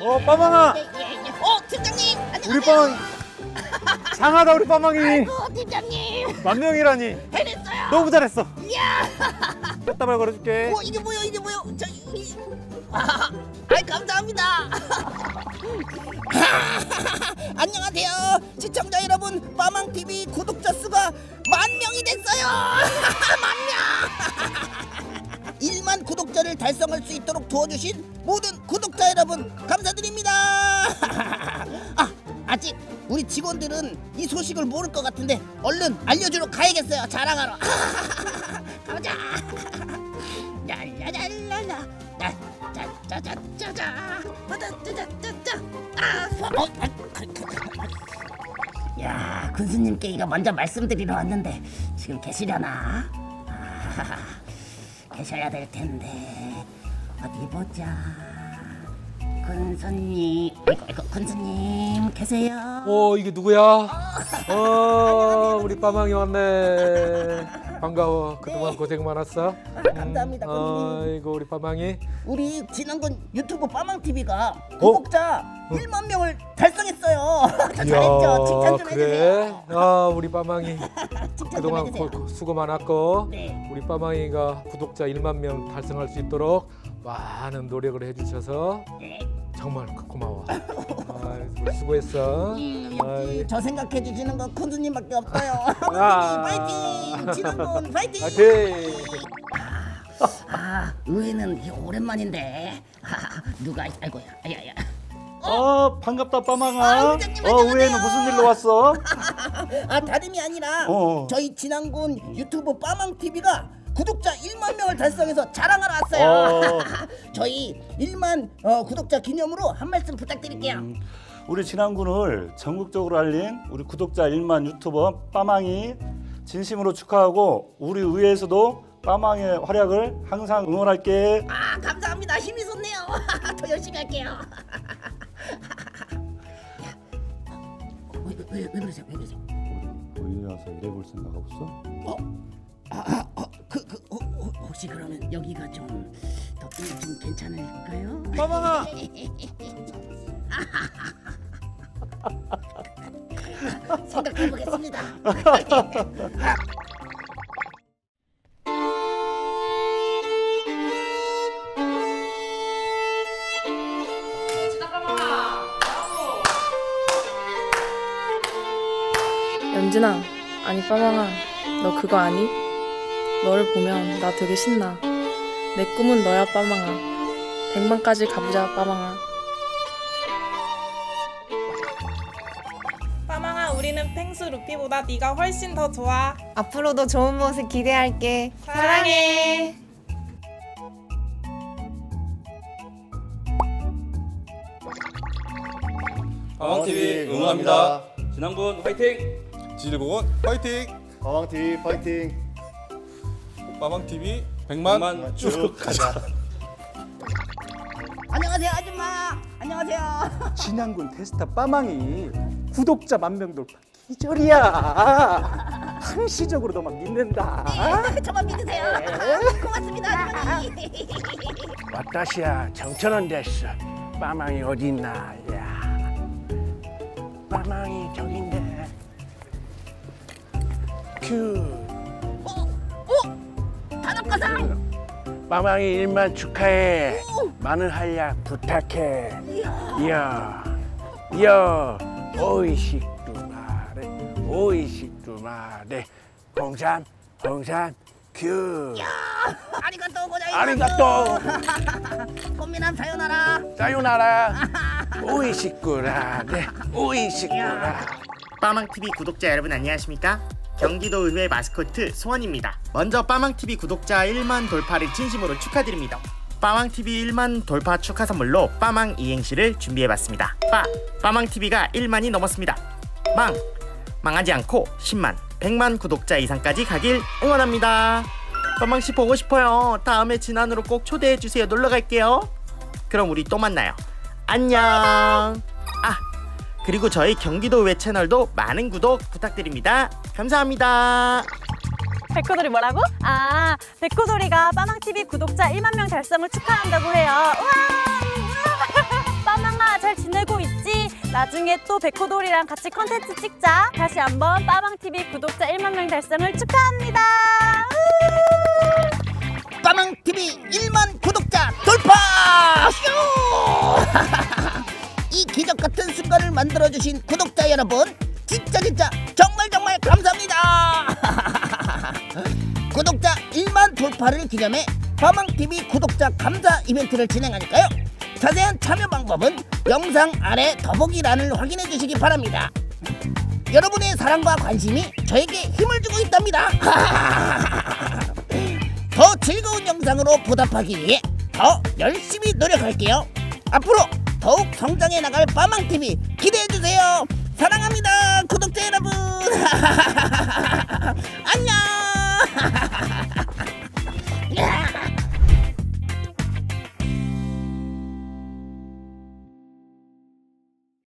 어, 빠망아. 어, 팀장님. 안녕하세요. 우리 빠망이 장하다 우리 빠망이 아이고, 팀장님. 만 명이라니 해냈어요. 너무 잘했어 이야. 뼈다발 걸어줄게 어, 이게 뭐요? 이게 뭐요? 저 이. 아, 아이 감사합니다. 안녕하세요, 시청자 여러분. 빠망 TV 구독자 수가 만 명이 됐어요. 만 명. 1만 구독자를 달성할 수 있도록 도와주신 모든 구독 자 여러분 감사드립니다. 아, 아직 우리 직원들은 이 소식을 모를 것 같은데 얼른 알려주러 가야겠어요. 자랑하러. 가자. 랄랄랄랄라. 짜자자자자. 짜자자자자. 아, 어, 아, 그, 그, 그. 야, 군수님 께 이거 먼저 말씀드리러 왔는데 지금 계시려나? 아, 계셔야 될 텐데 어디 보자. 군수님, 아이고, 아이고, 군수님 계세요? 어 이게 누구야? 어 우리 빠망이 왔네. 반가워. 그동안 고생 많았어. 감사합니다, 음, 군님. 아이고 우리 빠망이. 우리 지난번 유튜브 빠망 TV가 구독자 1만 명을 달성했어요. 잘했죠? 칭찬 좀 그래? 해주세요. 아 우리 빠망이 칭찬 좀 그동안 해주세요. 고, 수고 많았고 네. 우리 빠망이가 구독자 1만 명 달성할 수 있도록 많은 노력을 해주셔서 네. 정말 고마워. 아, 수고했어. 음, 아이. 저 생각해 주시는 건 콘수님밖에 없어요. 아. 파이팅! 지난번 파이팅! 파이팅! 아, 의외는 이게 오랜만인데. 아, 누가 아이고야. 아야야. 어 반갑다 아, 빠망아 부장님, 어 안녕하세요. 우에는 무슨 일로 왔어? 아, 다름이 아니라 어. 저희 지난군 유튜브 빠망 TV가 구독자 1만 명을 달성해서 자랑하러 왔어요. 어. 저희 1만 어, 구독자 기념으로 한 말씀 부탁드릴게요. 음, 우리 진안군을 전국적으로 알린 우리 구독자 1만 유튜버 빠망이 진심으로 축하하고 우리 의회에서도 빠망의 활약을 항상 응원할게 아 감사합니다 힘이 솟네요 더 열심히 할게요 왜, 왜, 왜 그러세요 왜 그러세요 의회 와서 일해볼 생각 없어? 아, 어, 어, 어, 혹시 그러면 여기가 좀더 좀 괜찮을까요? 빠망아 생각해보겠습니다 연진아, 아니 빠망아, 너 그거 아니? 너를 보면 나 되게 신나. 내 꿈은 너야 빠망아. 백만까지 가보자 빠망아. 빠망아 우리는 펭수 루피보다 네가 훨씬 더 좋아 앞으로도 좋은 모습 기대할게. 사랑해 빠방TV 응원합니다. 진앙군 화이팅! 지일공원 파이팅! 빠방TV 파이팅! 빠방TV 100만, 100만 쭉 가자! 안녕하세요 아줌마. 안녕하세요. 진안군 테스타 빠망이 구독자 만 명 돌파. 기절이야. 항시적으로 너만 믿는다. 저만 믿으세요. 고맙습니다 아주머니 왔다시야. 정천원 됐어. 빠망이 어딨나. 야. 빠망이 저긴데 큐 단합가상 빠망이 일만 축하해. 많은 활약 부탁해. 이야. 이야. 오이식도 말해. 오이식도 말해. 홍산 홍산 큐. 아리가또 고자이마스 아리가또. 꽃미남 사요나라. 사요나라. 오이식구라. 네 오이식구라. 빠망TV 구독자 여러분 안녕하십니까? 경기도의회 마스코트 소원입니다. 먼저 빠망TV 구독자 1만 돌파를 진심으로 축하드립니다. 빠망TV 1만 돌파 축하 선물로 빠망 이행시를 준비해봤습니다. 빠, 빠망TV가 1만이 넘었습니다. 망, 망하지 않고 10만, 100만 구독자 이상까지 가길 응원합니다. 빠망씨 보고 싶어요. 다음에 진안으로 꼭 초대해주세요. 놀러갈게요. 그럼 우리 또 만나요. 안녕. 아, 그리고 저희 경기도의회 채널도 많은 구독 부탁드립니다. 감사합니다. 백호돌이 뭐라고? 아, 백호돌이가 빠망TV 구독자 1만 명 달성을 축하한다고 해요. 우와! 빠망아 잘 지내고 있지? 나중에 또 백호돌이랑 같이 컨텐츠 찍자. 다시 한번 빠망TV 구독자 1만 명 달성을 축하합니다. 빠망 TV 1만 구독자 돌파! 휴! 이 기적 같은 순간을 만들어 주신 구독자 여러분, 진짜 진짜 정말 정말 감사합니다. 구독자 1만 돌파를 기념해 빠망 TV 구독자 감사 이벤트를 진행하니까요. 자세한 참여 방법은 영상 아래 더보기란을 확인해 주시기 바랍니다. 여러분의 사랑과 관심이 저에게 힘을 주고 있답니다. 더 즐거운 영상으로 보답하기 위해 더 열심히 노력할게요. 앞으로 더욱 성장해 나갈 빠망TV 기대해 주세요. 사랑합니다. 구독자 여러분.